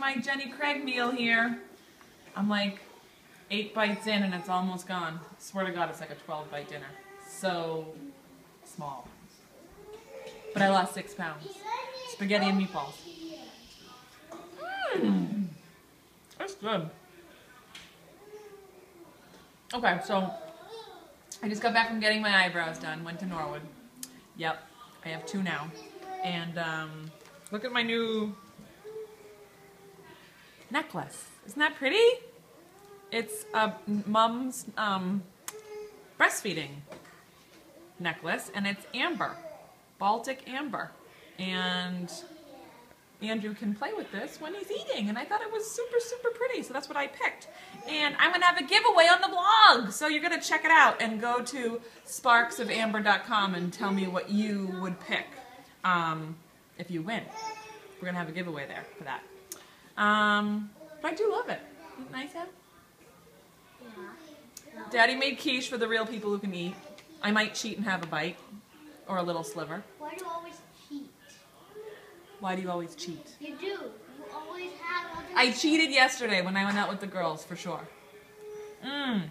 my Jenny Craig meal here. I'm like eight bites in and it's almost gone. swear to God, it's like a 12 bite dinner. So small. But I lost six pounds. Spaghetti and meatballs. Mmm. That's good. Okay, so I just got back from getting my eyebrows done. Went to Norwood. Yep, I have two now. And um, look at my new necklace. Isn't that pretty? It's a mom's um, breastfeeding necklace, and it's amber, Baltic amber. And Andrew can play with this when he's eating, and I thought it was super, super pretty, so that's what I picked. And I'm going to have a giveaway on the blog, so you're going to check it out and go to sparksofamber.com and tell me what you would pick um, if you win. We're going to have a giveaway there for that. Um, but I do love it. Isn't it nice, Em? Yeah. Daddy made quiche for the real people who can eat. I might cheat and have a bite, or a little sliver. Why do you always cheat? Why do you always cheat? You do. You always have other I cheated yesterday when I went out with the girls, for sure. Mmm.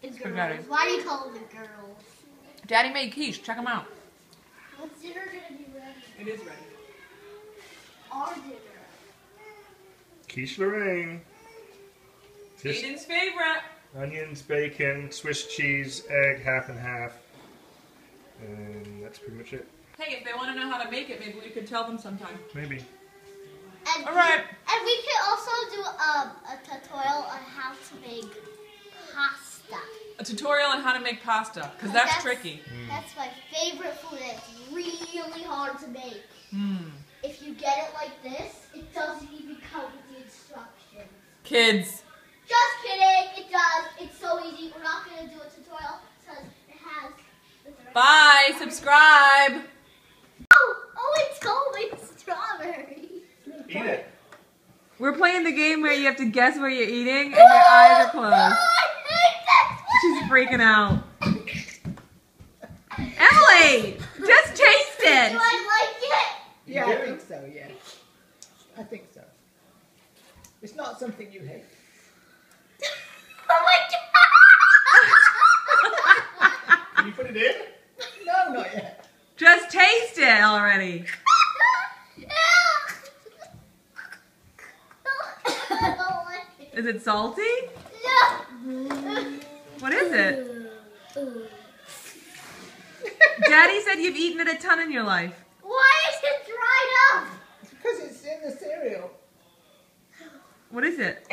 the girls. Why do you call them the girls? Daddy made quiche. Check them out. What's dinner gonna be ready? It is ready. Our dinner. Quiche Lorraine. Just Aiden's favorite. onions, bacon, Swiss cheese, egg, half and half. And that's pretty much it. Hey, if they want to know how to make it, maybe we could tell them sometime. Maybe. And All right. And we can also do um, a tutorial on how to make pasta. A tutorial on how to make pasta, because that's, That's- tricky. That's my favorite food. and It's really hard to make. Mmm. If you get it like this, it doesn't even come with the instructions. Kids. Just kidding. It does. It's so easy. We're not going to do a tutorial because it has. Bye. Subscribe. Oh, oh, it's totally strawberry. Eat it. We're playing the game where you have to guess what you're eating and your eyes are Oh, closed. I hate She's freaking out. Emily, just taste this. Do it. I like it? Yeah, You I think so, yeah. I think so. It's not something you hate. Oh my Can you put it in? No, not yet. Just taste it already. I don't like it. Is it salty? No. What is it? Daddy said you've eaten it a ton in your life. Why is it dried up? It's because it's in the cereal. What is it?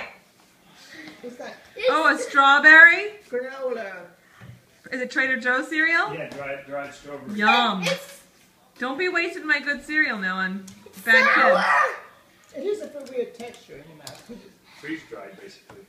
It's that Oh, a strawberry? granola. Is it Trader Joe's cereal? Yeah, dried, dried strawberry. Yum. It's Don't be wasting my good cereal now on bad kids. It is a weird texture in your mouth. 'cause it's Freeze dried, basically.